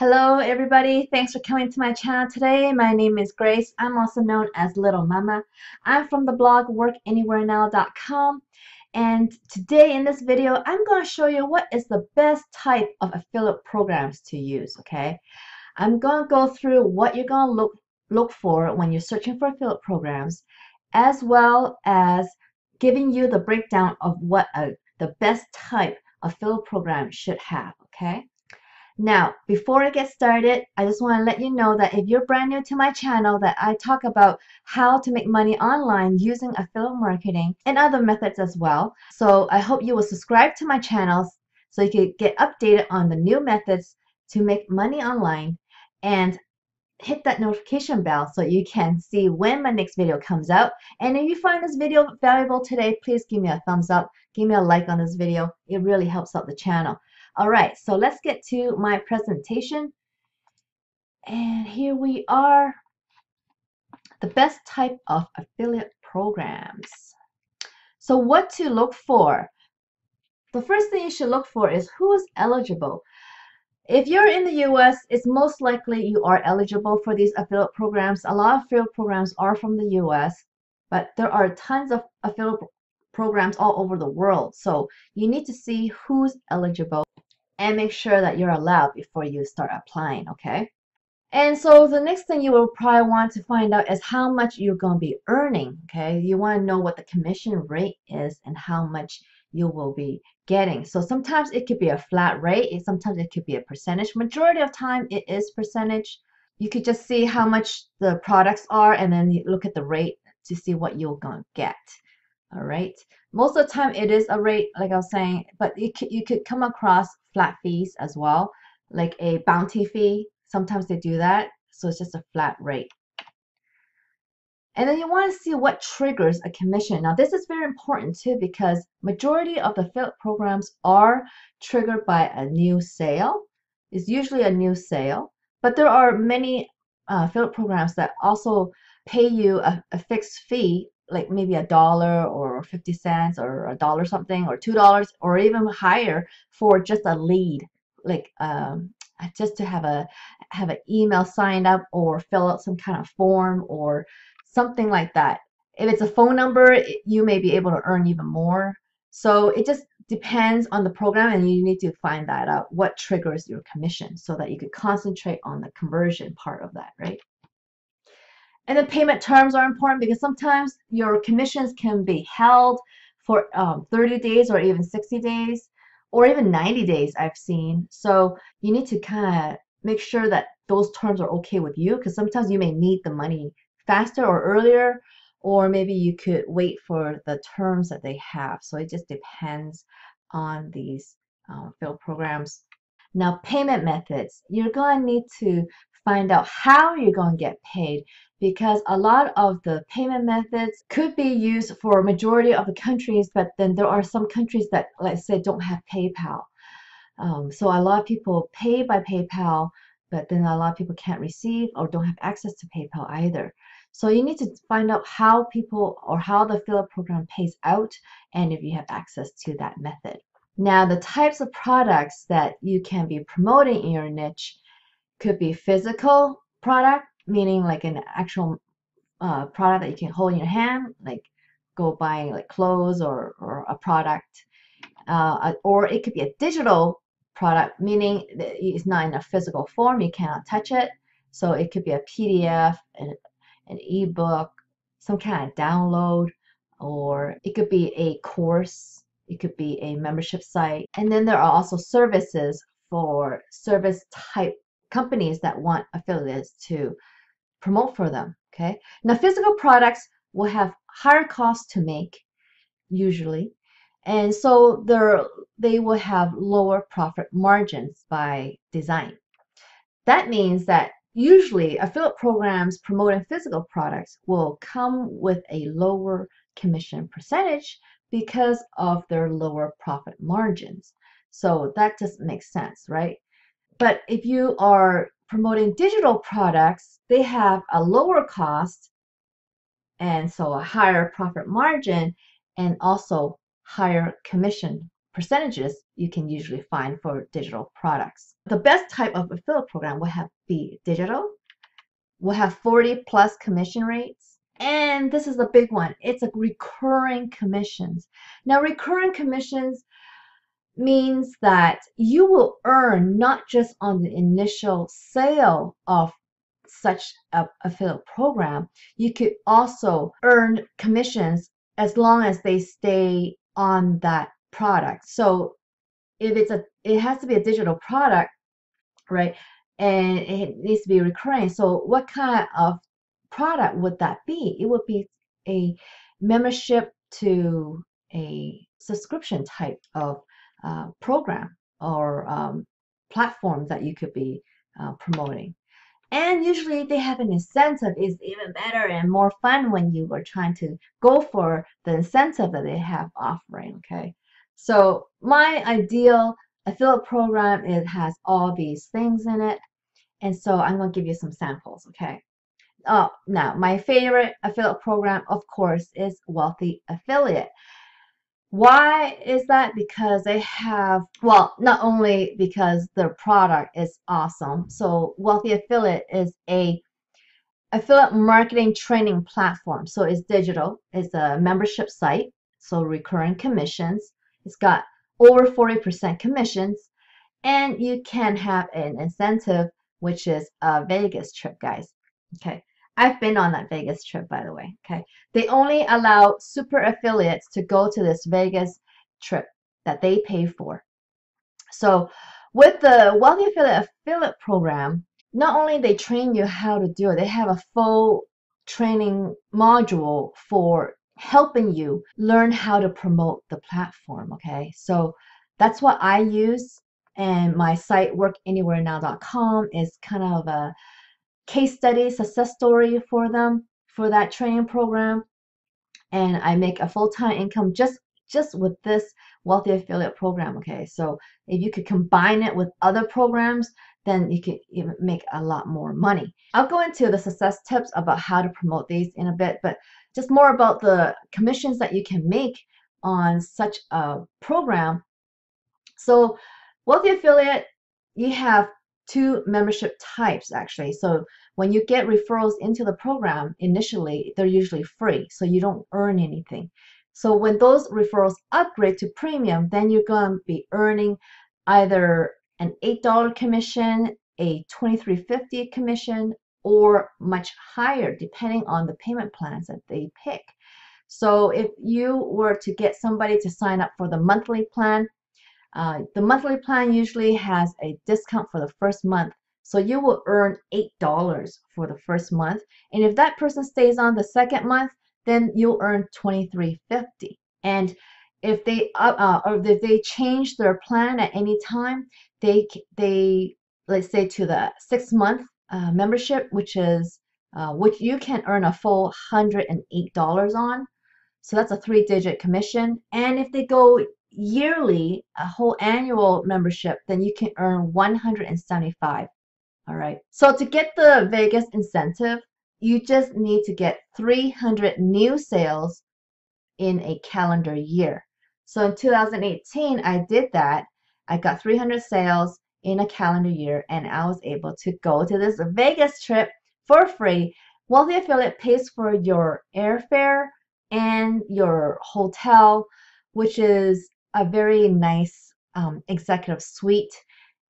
Hello everybody, thanks for coming to my channel today. My name is Grace. I'm also known as Little Mama. I'm from the blog workanywherenow.com and today in this video I'm going to show you what is the best type of affiliate programs to use, okay? I'm going to go through what you're going to look look for when you're searching for affiliate programs as well as giving you the breakdown of what a, the best type of affiliate program should have, okay? Now, before I get started, I just want to let you know that if you're brand new to my channel, that I talk about how to make money online using affiliate marketing and other methods as well. So I hope you will subscribe to my channels so you can get updated on the new methods to make money online and hit that notification bell so you can see when my next video comes out. And if you find this video valuable today, please give me a thumbs up, give me a like on this video. It really helps out the channel. All right, so let's get to my presentation. And here we are, the best type of affiliate programs. So what to look for? The first thing you should look for is who is eligible. If you're in the US, it's most likely you are eligible for these affiliate programs. A lot of affiliate programs are from the US, but there are tons of affiliate programs all over the world. So you need to see who's eligible and make sure that you're allowed before you start applying, okay? And so the next thing you will probably want to find out is how much you're going to be earning, okay? You want to know what the commission rate is and how much you will be getting. So sometimes it could be a flat rate, sometimes it could be a percentage. Majority of time it is percentage. You could just see how much the products are and then you look at the rate to see what you're going to get. All right. Most of the time it is a rate, like I was saying, but you could, you could come across flat fees as well, like a bounty fee. Sometimes they do that. So it's just a flat rate. And then you want to see what triggers a commission. Now this is very important too because majority of the affiliate programs are triggered by a new sale. It's usually a new sale, but there are many uh, affiliate programs that also pay you a, a fixed fee like maybe a dollar or 50 cents or a dollar something or two dollars or even higher for just a lead like um, just to have a have an email signed up or fill out some kind of form or something like that. If it's a phone number you may be able to earn even more. So it just depends on the program and you need to find that out what triggers your commission so that you could concentrate on the conversion part of that right and the payment terms are important because sometimes your commissions can be held for um, 30 days or even 60 days or even 90 days I've seen. So you need to kind of make sure that those terms are okay with you because sometimes you may need the money faster or earlier or maybe you could wait for the terms that they have. So it just depends on these uh, field programs. Now payment methods, you're going to need to find out how you're going to get paid because a lot of the payment methods could be used for majority of the countries, but then there are some countries that, let's say, don't have PayPal. Um, so a lot of people pay by PayPal, but then a lot of people can't receive or don't have access to PayPal either. So you need to find out how people or how the affiliate program pays out and if you have access to that method. Now, the types of products that you can be promoting in your niche could be physical product, meaning like an actual uh, product that you can hold in your hand, like go buy like clothes or, or a product. Uh, or it could be a digital product, meaning it's not in a physical form, you cannot touch it. So it could be a PDF, an, an ebook, some kind of download, or it could be a course, it could be a membership site. And then there are also services for service type companies that want affiliates to promote for them. Okay. Now, physical products will have higher costs to make, usually, and so they will have lower profit margins by design. That means that usually affiliate programs promoting physical products will come with a lower commission percentage because of their lower profit margins. So that just makes sense, right? But if you are promoting digital products, they have a lower cost and so a higher profit margin and also higher commission percentages you can usually find for digital products. The best type of affiliate program will have be digital, will have 40 plus commission rates. And this is the big one. It's a recurring commissions. Now, recurring commissions means that you will earn not just on the initial sale of such a affiliate program, you could also earn commissions as long as they stay on that product. So if it's a, it has to be a digital product, right? And it needs to be recurring. So what kind of product would that be? It would be a membership to a subscription type of uh, program or um, platform that you could be uh, promoting. And usually they have an incentive is even better and more fun when you are trying to go for the incentive that they have offering. Okay. So my ideal affiliate program, it has all these things in it. And so I'm going to give you some samples. Okay. Oh, now my favorite affiliate program, of course, is Wealthy Affiliate. Why is that? Because they have, well, not only because their product is awesome. So Wealthy Affiliate is a affiliate marketing training platform. So it's digital. It's a membership site. So recurring commissions. It's got over 40% commissions. And you can have an incentive, which is a Vegas trip, guys. Okay. I've been on that Vegas trip, by the way. Okay. They only allow super affiliates to go to this Vegas trip that they pay for. So with the Wealthy Affiliate Affiliate Program, not only they train you how to do it, they have a full training module for helping you learn how to promote the platform. Okay. So that's what I use. And my site workanywherenow.com is kind of a case study, success story for them for that training program. And I make a full-time income just just with this wealthy affiliate program. Okay, so if you could combine it with other programs, then you could even make a lot more money. I'll go into the success tips about how to promote these in a bit, but just more about the commissions that you can make on such a program. So wealthy affiliate, you have two membership types actually. So when you get referrals into the program initially, they're usually free, so you don't earn anything. So when those referrals upgrade to premium, then you're going to be earning either an $8 commission, a $23.50 commission, or much higher depending on the payment plans that they pick. So if you were to get somebody to sign up for the monthly plan, uh, the monthly plan usually has a discount for the first month. So you will earn $8 for the first month. And if that person stays on the second month, then you'll earn $23.50. And if they uh, uh, or if they change their plan at any time, they they let's say to the six month uh, membership, which is uh, which you can earn a full $108 on. So that's a three digit commission. And if they go yearly, a whole annual membership, then you can earn 175. All right. So to get the Vegas incentive, you just need to get 300 new sales in a calendar year. So in 2018, I did that. I got 300 sales in a calendar year and I was able to go to this Vegas trip for free. Wealthy Affiliate pays for your airfare and your hotel, which is a very nice um, executive suite.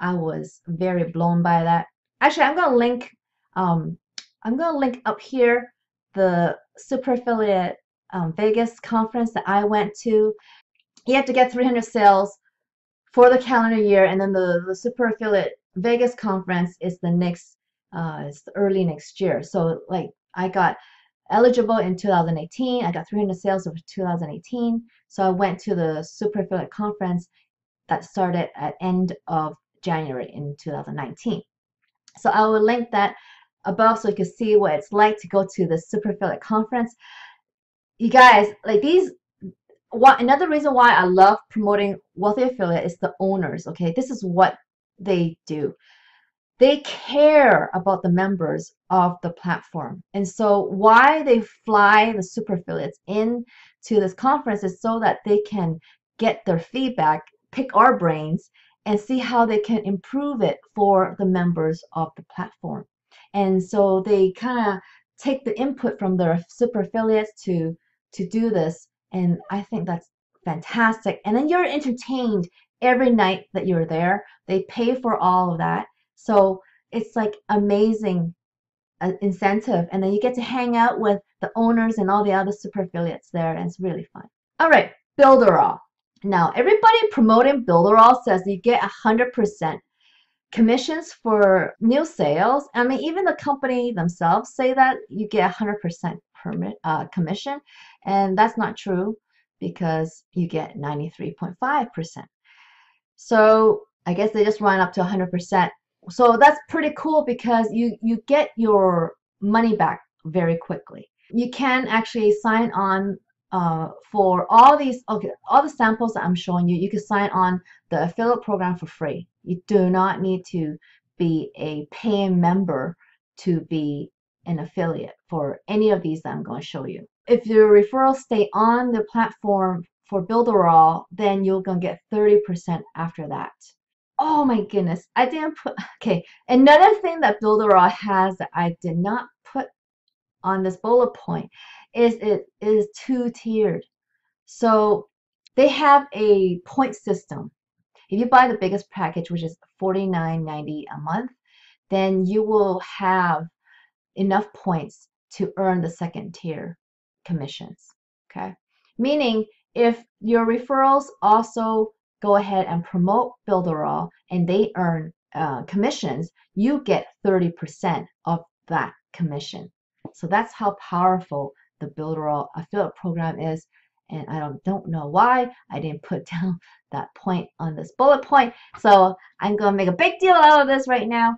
I was very blown by that. Actually, I'm gonna link. Um, I'm gonna link up here the super affiliate um, Vegas conference that I went to. You have to get 300 sales for the calendar year, and then the the super affiliate Vegas conference is the next. Uh, it's early next year. So like I got eligible in 2018. I got 300 sales over 2018. So I went to the Super Affiliate Conference that started at end of January in 2019. So I will link that above so you can see what it's like to go to the Super Affiliate Conference. You guys, like these, what another reason why I love promoting Wealthy Affiliate is the owners, okay? This is what they do they care about the members of the platform. And so why they fly the super affiliates in to this conference is so that they can get their feedback pick our brains and see how they can improve it for the members of the platform. And so they kind of take the input from their super affiliates to to do this and I think that's fantastic. And then you're entertained every night that you're there. They pay for all of that. So it's like amazing incentive. And then you get to hang out with the owners and all the other super affiliates there. And it's really fun. All right, Builderall. Now, everybody promoting Builderall says you get 100% commissions for new sales. I mean, even the company themselves say that you get 100% permit, uh, commission. And that's not true because you get 93.5%. So I guess they just run up to 100%. So that's pretty cool because you, you get your money back very quickly. You can actually sign on uh, for all these, okay, all the samples that I'm showing you, you can sign on the affiliate program for free. You do not need to be a paying member to be an affiliate for any of these that I'm going to show you if your referrals stay on the platform for Builderall, then you're going to get 30% after that. Oh my goodness, I didn't put, okay, another thing that Builderall has that I did not put on this bullet point is it is two-tiered. So they have a point system. If you buy the biggest package, which is $49.90 a month, then you will have enough points to earn the second tier commissions. Okay, meaning if your referrals also go ahead and promote Builderall and they earn uh, commissions, you get 30% of that commission. So that's how powerful the Builderall affiliate program is. And I don't, don't know why I didn't put down that point on this bullet point. So I'm going to make a big deal out of this right now.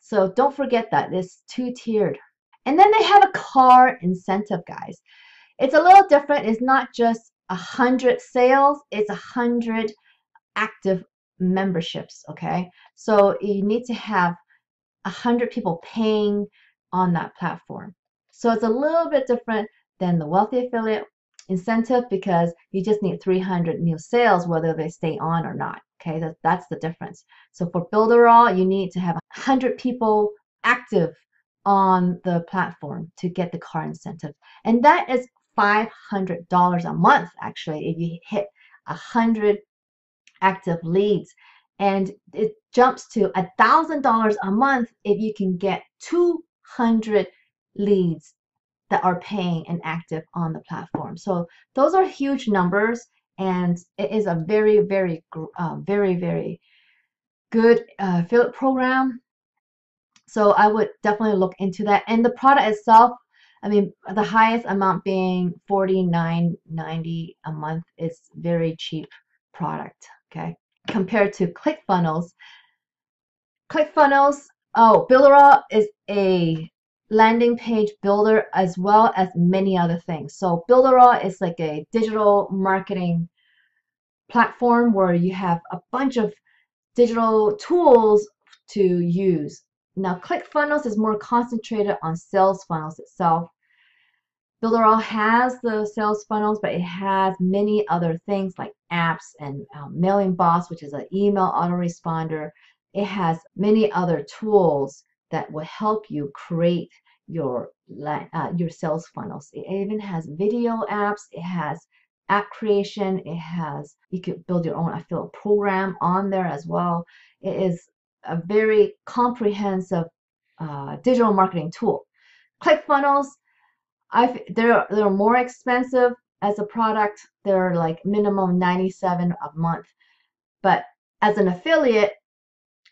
So don't forget that it's two-tiered. And then they have a car incentive, guys. It's a little different. It's not just a hundred sales, it's a hundred active memberships. Okay, so you need to have a hundred people paying on that platform. So it's a little bit different than the wealthy affiliate incentive because you just need 300 new sales whether they stay on or not. Okay, that, that's the difference. So for Builderall, you need to have 100 people active on the platform to get the car incentive. And that is $500 a month actually if you hit 100 active leads and it jumps to a $1,000 a month if you can get 200 leads that are paying and active on the platform. So those are huge numbers and it is a very, very, uh, very, very good uh, affiliate program. So I would definitely look into that. And the product itself I mean, the highest amount being $49.90 a month is very cheap product, okay? Compared to ClickFunnels. ClickFunnels, oh, Builderall is a landing page builder as well as many other things. So Builderall is like a digital marketing platform where you have a bunch of digital tools to use. Now, ClickFunnels is more concentrated on sales funnels itself. Builderall has the sales funnels, but it has many other things like apps and um, MailingBoss, which is an email autoresponder. It has many other tools that will help you create your uh, your sales funnels. It even has video apps. It has app creation. It has you could build your own affiliate program on there as well. It is a very comprehensive uh, digital marketing tool. ClickFunnels I've they're they're more expensive as a product. They're like minimum 97 a month. But as an affiliate,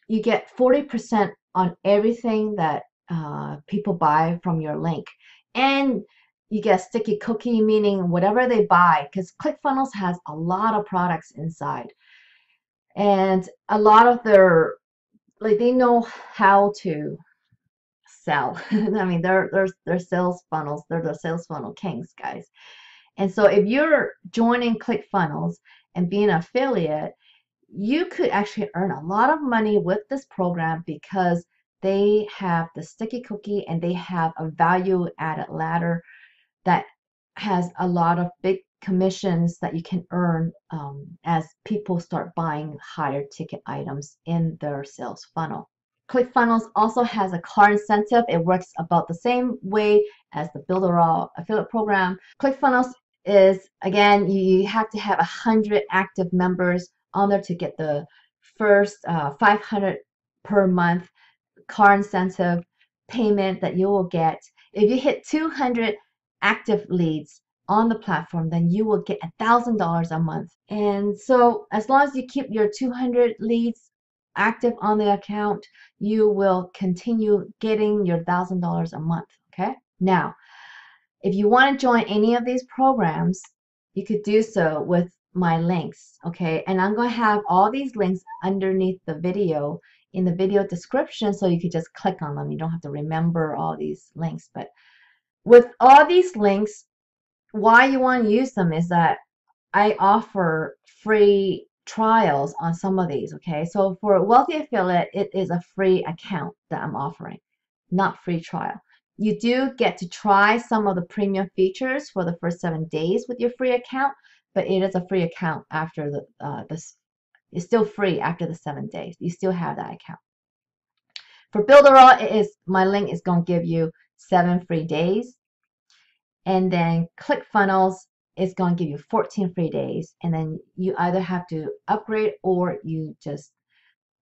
you get 40% on everything that uh, people buy from your link. And you get sticky cookie, meaning whatever they buy, because ClickFunnels has a lot of products inside. And a lot of their, like, they know how to sell. I mean, they're, they're, they're sales funnels. They're the sales funnel kings, guys. And so if you're joining ClickFunnels and being an affiliate, you could actually earn a lot of money with this program because they have the sticky cookie and they have a value added ladder that has a lot of big commissions that you can earn um, as people start buying higher ticket items in their sales funnel. ClickFunnels also has a card incentive. It works about the same way as the Builderall affiliate program. ClickFunnels is, again, you have to have 100 active members on there to get the first uh, 500 per month car incentive payment that you will get. If you hit 200 active leads on the platform, then you will get $1,000 a month. And so as long as you keep your 200 leads active on the account, you will continue getting your $1,000 a month, okay? Now, if you want to join any of these programs, you could do so with my links, okay? And I'm going to have all these links underneath the video in the video description so you could just click on them. You don't have to remember all these links. But with all these links, why you want to use them is that I offer free trials on some of these, okay? So for Wealthy Affiliate, it is a free account that I'm offering, not free trial. You do get to try some of the premium features for the first seven days with your free account, but it is a free account after the uh, this. It's still free after the seven days. You still have that account. For Builderall, it is my link is going to give you seven free days, and then ClickFunnels is going to give you 14 free days, and then you either have to upgrade or you just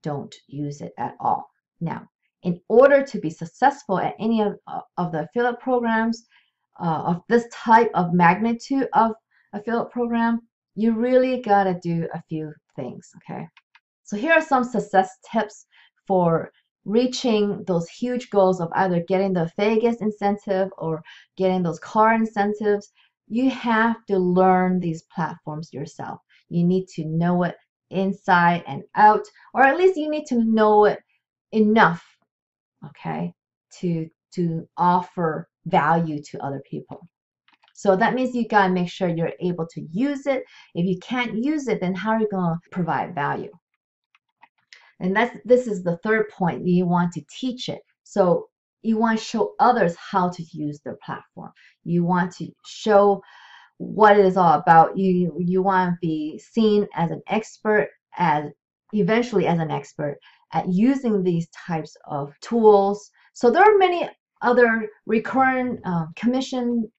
don't use it at all. Now, in order to be successful at any of, of the affiliate programs uh, of this type of magnitude of affiliate program, you really got to do a few things, okay? So here are some success tips for reaching those huge goals of either getting the Vegas incentive or getting those car incentives. You have to learn these platforms yourself. You need to know it inside and out, or at least you need to know it enough okay, to, to offer value to other people. So that means you got to make sure you're able to use it. If you can't use it, then how are you to provide value? And that's this is the third point. You want to teach it. So you want to show others how to use their platform. You want to show what it is all about. You you want to be seen as an expert, as eventually as an expert, at using these types of tools. So there are many other recurrent uh, commission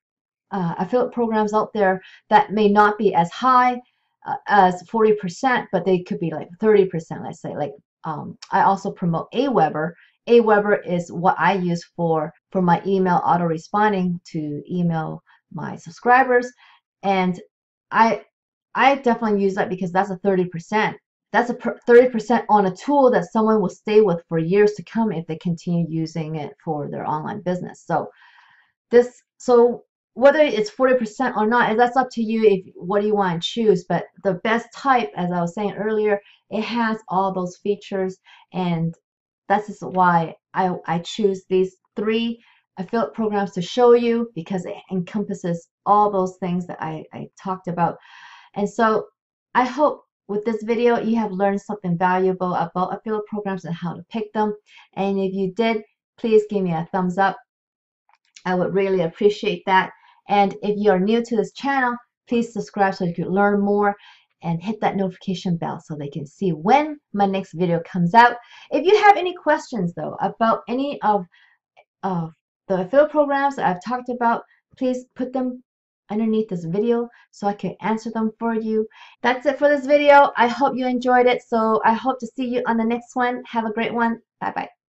uh, affiliate programs out there that may not be as high uh, as 40%, but they could be like 30%, let's say. Like um, I also promote Aweber. Aweber is what I use for, for my email auto responding to email my subscribers. And I I definitely use that because that's a 30% that's a 30% on a tool that someone will stay with for years to come if they continue using it for their online business. So this, so whether it's 40% or not, that's up to you if what do you want to choose. But the best type, as I was saying earlier, it has all those features and that's why I, I choose these three affiliate programs to show you because it encompasses all those things that I, I talked about. And so I hope with this video, you have learned something valuable about affiliate programs and how to pick them. And if you did, please give me a thumbs up. I would really appreciate that. And if you are new to this channel, please subscribe so you can learn more and hit that notification bell so they can see when my next video comes out. If you have any questions though about any of, the affiliate programs that I've talked about, please put them underneath this video so I can answer them for you. That's it for this video. I hope you enjoyed it. So I hope to see you on the next one. Have a great one. Bye bye.